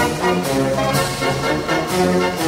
Thank you.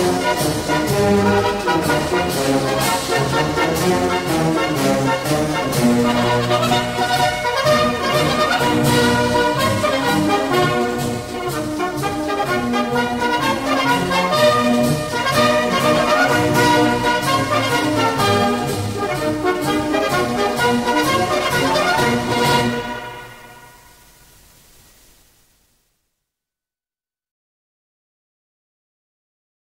Música